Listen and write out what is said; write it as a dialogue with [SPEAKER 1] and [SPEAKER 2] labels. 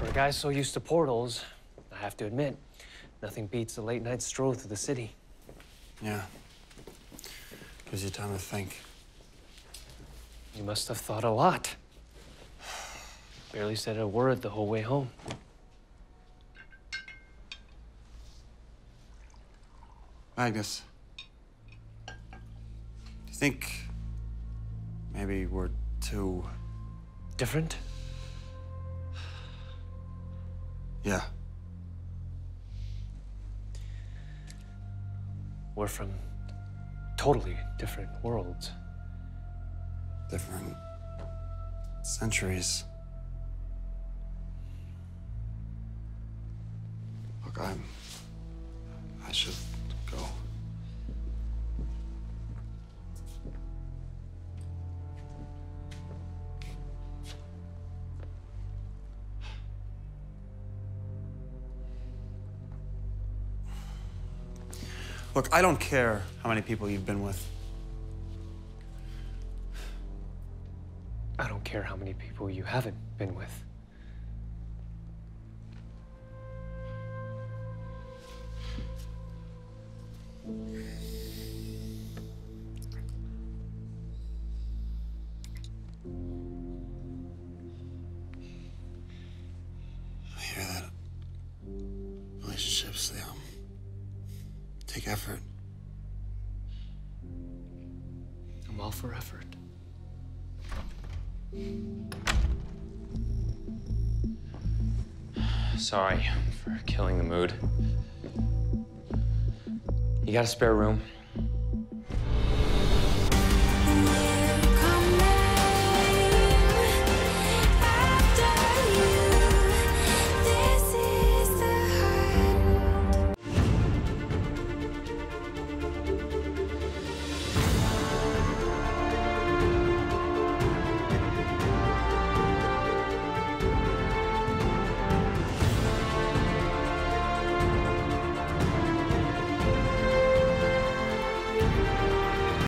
[SPEAKER 1] For a guy so used to portals, I have to admit, nothing beats a late night stroll through the city.
[SPEAKER 2] Yeah. Gives you time to think.
[SPEAKER 1] You must have thought a lot. Barely said a word the whole way home.
[SPEAKER 2] Magnus. Do you think maybe we're too.
[SPEAKER 1] Different?
[SPEAKER 2] Yeah.
[SPEAKER 1] We're from totally different worlds.
[SPEAKER 2] Different centuries. Look, I'm. I should Look, I don't care how many people you've been with.
[SPEAKER 1] I don't care how many people you haven't been with.
[SPEAKER 2] I hear that relationships, they um, take effort.
[SPEAKER 1] I'm all for effort.
[SPEAKER 3] Sorry for killing the mood. You got a spare room?